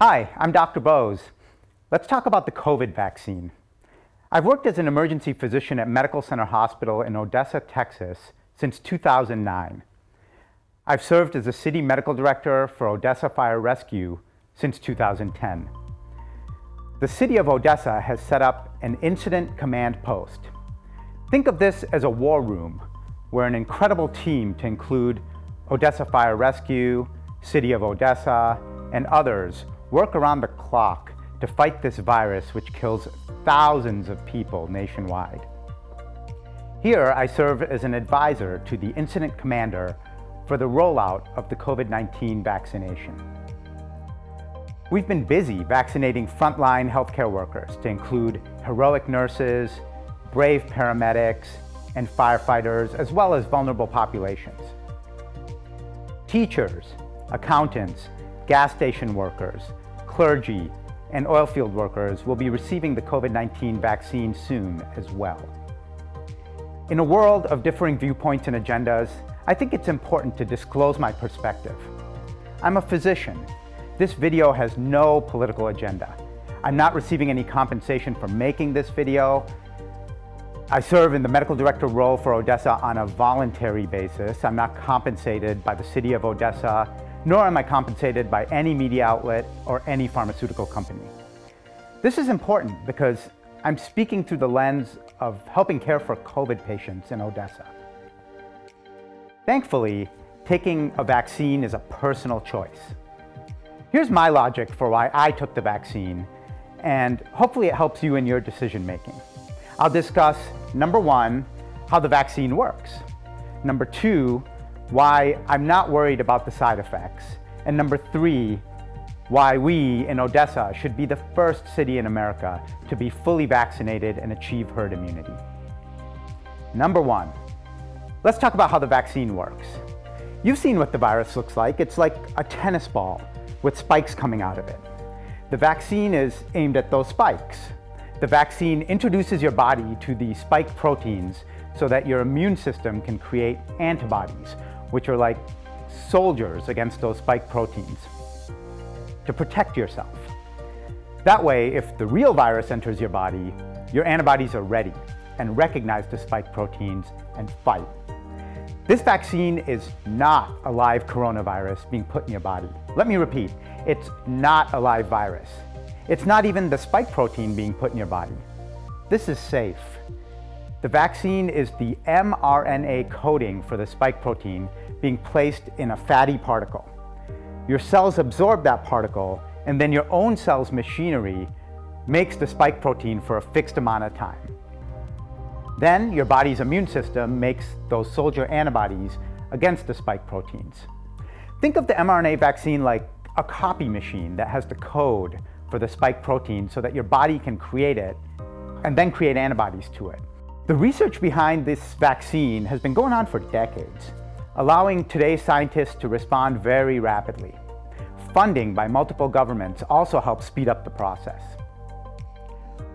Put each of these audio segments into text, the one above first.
Hi, I'm Dr. Bose. Let's talk about the COVID vaccine. I've worked as an emergency physician at Medical Center Hospital in Odessa, Texas since 2009. I've served as a city medical director for Odessa Fire Rescue since 2010. The city of Odessa has set up an incident command post. Think of this as a war room where an incredible team to include Odessa Fire Rescue, City of Odessa, and others work around the clock to fight this virus which kills thousands of people nationwide. Here, I serve as an advisor to the incident commander for the rollout of the COVID-19 vaccination. We've been busy vaccinating frontline healthcare workers to include heroic nurses, brave paramedics, and firefighters, as well as vulnerable populations. Teachers, accountants, gas station workers, clergy, and oilfield workers will be receiving the COVID-19 vaccine soon as well. In a world of differing viewpoints and agendas, I think it's important to disclose my perspective. I'm a physician. This video has no political agenda. I'm not receiving any compensation for making this video. I serve in the medical director role for Odessa on a voluntary basis. I'm not compensated by the city of Odessa nor am I compensated by any media outlet or any pharmaceutical company. This is important because I'm speaking through the lens of helping care for COVID patients in Odessa. Thankfully, taking a vaccine is a personal choice. Here's my logic for why I took the vaccine, and hopefully it helps you in your decision making. I'll discuss, number one, how the vaccine works. Number two, why I'm not worried about the side effects. And number three, why we in Odessa should be the first city in America to be fully vaccinated and achieve herd immunity. Number one, let's talk about how the vaccine works. You've seen what the virus looks like. It's like a tennis ball with spikes coming out of it. The vaccine is aimed at those spikes. The vaccine introduces your body to the spike proteins so that your immune system can create antibodies, which are like soldiers against those spike proteins, to protect yourself. That way, if the real virus enters your body, your antibodies are ready and recognize the spike proteins and fight. This vaccine is not a live coronavirus being put in your body. Let me repeat, it's not a live virus. It's not even the spike protein being put in your body. This is safe. The vaccine is the mRNA coding for the spike protein being placed in a fatty particle. Your cells absorb that particle, and then your own cell's machinery makes the spike protein for a fixed amount of time. Then your body's immune system makes those soldier antibodies against the spike proteins. Think of the mRNA vaccine like a copy machine that has the code for the spike protein so that your body can create it and then create antibodies to it. The research behind this vaccine has been going on for decades, allowing today's scientists to respond very rapidly. Funding by multiple governments also helps speed up the process.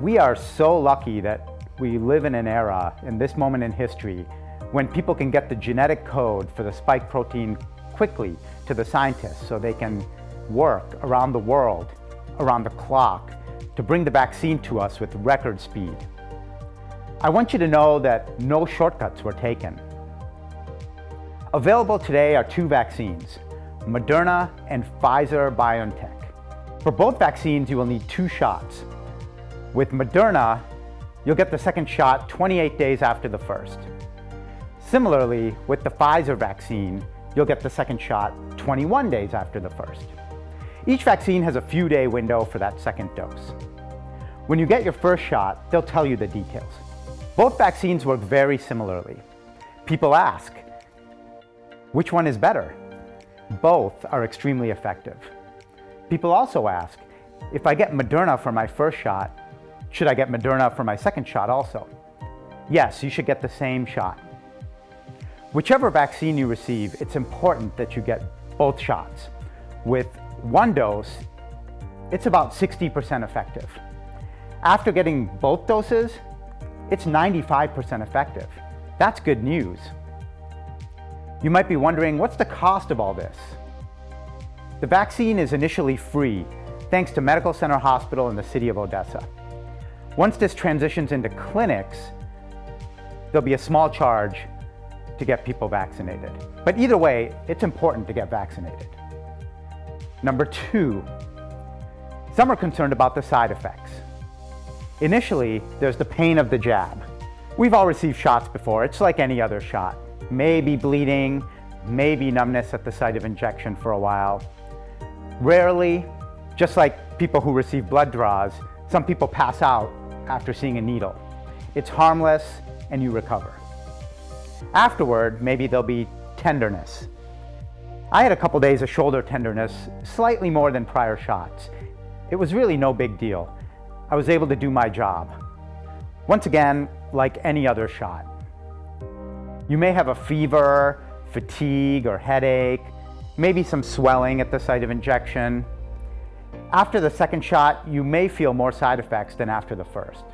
We are so lucky that we live in an era, in this moment in history, when people can get the genetic code for the spike protein quickly to the scientists so they can work around the world, around the clock, to bring the vaccine to us with record speed. I want you to know that no shortcuts were taken. Available today are two vaccines, Moderna and Pfizer-BioNTech. For both vaccines, you will need two shots. With Moderna, you'll get the second shot 28 days after the first. Similarly, with the Pfizer vaccine, you'll get the second shot 21 days after the first. Each vaccine has a few day window for that second dose. When you get your first shot, they'll tell you the details. Both vaccines work very similarly. People ask, which one is better? Both are extremely effective. People also ask, if I get Moderna for my first shot, should I get Moderna for my second shot also? Yes, you should get the same shot. Whichever vaccine you receive, it's important that you get both shots. With one dose, it's about 60% effective. After getting both doses, it's 95% effective. That's good news. You might be wondering, what's the cost of all this? The vaccine is initially free, thanks to Medical Center Hospital in the city of Odessa. Once this transitions into clinics, there'll be a small charge to get people vaccinated. But either way, it's important to get vaccinated. Number two, some are concerned about the side effects. Initially, there's the pain of the jab. We've all received shots before. It's like any other shot. Maybe bleeding, maybe numbness at the site of injection for a while. Rarely, just like people who receive blood draws, some people pass out after seeing a needle. It's harmless and you recover. Afterward, maybe there'll be tenderness. I had a couple days of shoulder tenderness, slightly more than prior shots. It was really no big deal. I was able to do my job. Once again, like any other shot. You may have a fever, fatigue, or headache, maybe some swelling at the site of injection. After the second shot, you may feel more side effects than after the first.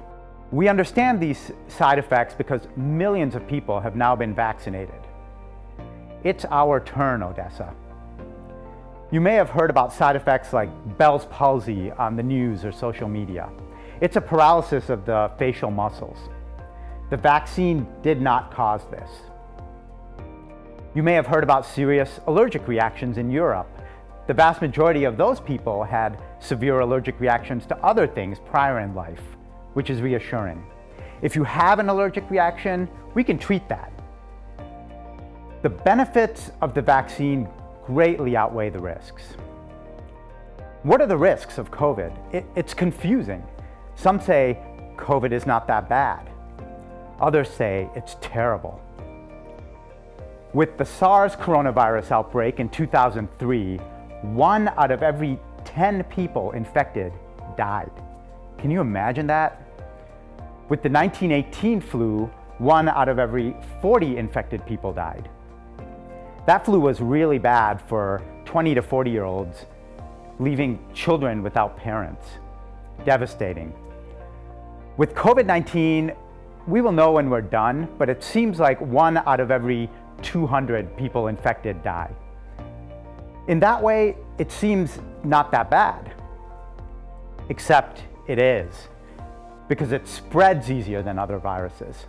We understand these side effects because millions of people have now been vaccinated. It's our turn, Odessa. You may have heard about side effects like Bell's palsy on the news or social media. It's a paralysis of the facial muscles. The vaccine did not cause this. You may have heard about serious allergic reactions in Europe. The vast majority of those people had severe allergic reactions to other things prior in life, which is reassuring. If you have an allergic reaction, we can treat that. The benefits of the vaccine greatly outweigh the risks. What are the risks of COVID? It, it's confusing. Some say COVID is not that bad. Others say it's terrible. With the SARS coronavirus outbreak in 2003, one out of every 10 people infected died. Can you imagine that? With the 1918 flu, one out of every 40 infected people died. That flu was really bad for 20 to 40 year olds, leaving children without parents. Devastating. With COVID 19, we will know when we're done, but it seems like one out of every 200 people infected die. In that way, it seems not that bad. Except it is, because it spreads easier than other viruses.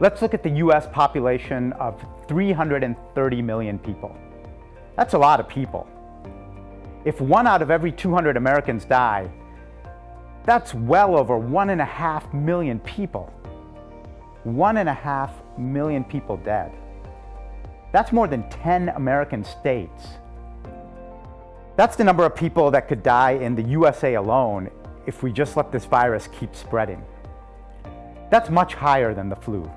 Let's look at the US population of 330 million people. That's a lot of people. If one out of every 200 Americans die, that's well over one and a half million people. One and a half million people dead. That's more than 10 American states. That's the number of people that could die in the USA alone if we just let this virus keep spreading. That's much higher than the flu.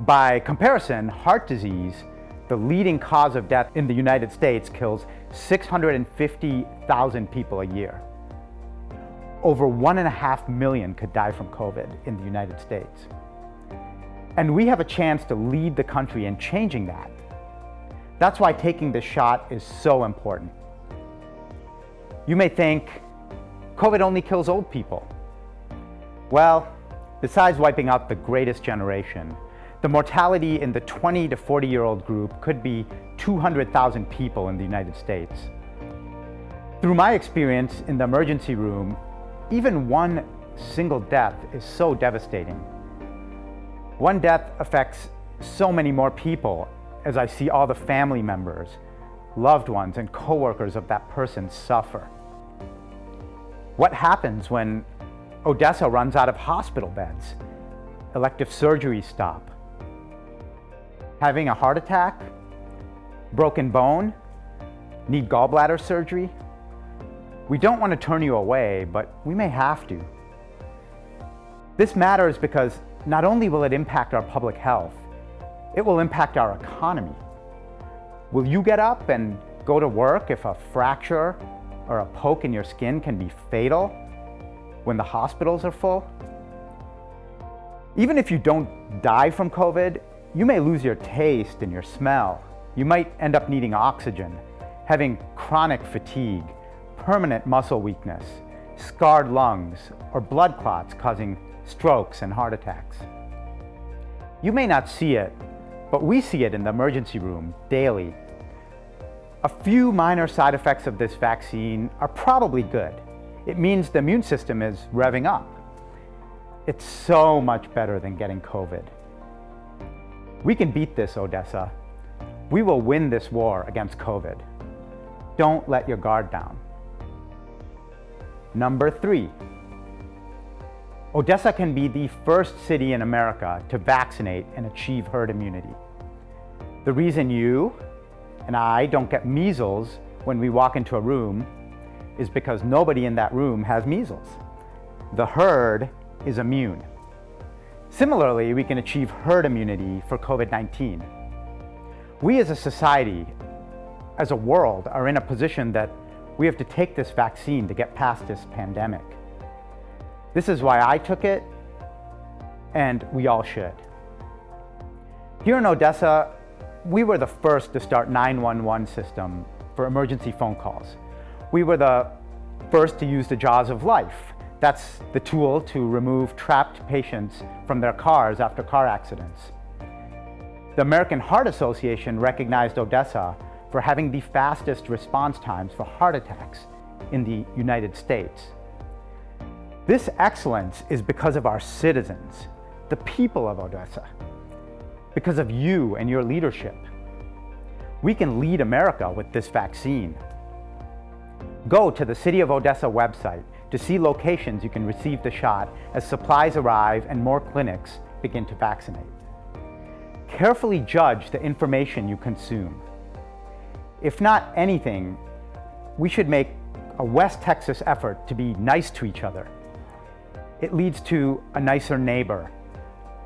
By comparison, heart disease, the leading cause of death in the United States, kills 650,000 people a year. Over one and a half million could die from COVID in the United States. And we have a chance to lead the country in changing that. That's why taking the shot is so important. You may think COVID only kills old people. Well, besides wiping out the greatest generation, the mortality in the 20 to 40 year old group could be 200,000 people in the United States. Through my experience in the emergency room, even one single death is so devastating. One death affects so many more people as I see all the family members, loved ones, and coworkers of that person suffer. What happens when Odessa runs out of hospital beds? Elective surgeries stop. Having a heart attack? Broken bone? Need gallbladder surgery? We don't want to turn you away, but we may have to. This matters because not only will it impact our public health, it will impact our economy. Will you get up and go to work if a fracture or a poke in your skin can be fatal when the hospitals are full? Even if you don't die from COVID, you may lose your taste and your smell. You might end up needing oxygen, having chronic fatigue, permanent muscle weakness, scarred lungs, or blood clots causing strokes and heart attacks. You may not see it, but we see it in the emergency room daily. A few minor side effects of this vaccine are probably good. It means the immune system is revving up. It's so much better than getting COVID. We can beat this, Odessa. We will win this war against COVID. Don't let your guard down. Number three, Odessa can be the first city in America to vaccinate and achieve herd immunity. The reason you and I don't get measles when we walk into a room is because nobody in that room has measles. The herd is immune. Similarly, we can achieve herd immunity for COVID-19. We as a society, as a world, are in a position that we have to take this vaccine to get past this pandemic. This is why I took it, and we all should. Here in Odessa, we were the first to start 911 system for emergency phone calls. We were the first to use the Jaws of Life. That's the tool to remove trapped patients from their cars after car accidents. The American Heart Association recognized Odessa for having the fastest response times for heart attacks in the United States. This excellence is because of our citizens, the people of Odessa, because of you and your leadership. We can lead America with this vaccine. Go to the City of Odessa website to see locations you can receive the shot as supplies arrive and more clinics begin to vaccinate. Carefully judge the information you consume. If not anything, we should make a West Texas effort to be nice to each other. It leads to a nicer neighbor,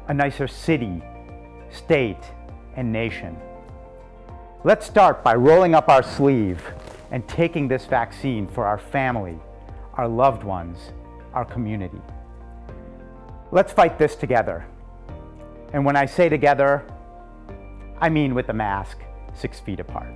a nicer city, state, and nation. Let's start by rolling up our sleeve and taking this vaccine for our family, our loved ones, our community. Let's fight this together. And when I say together, I mean with the mask six feet apart.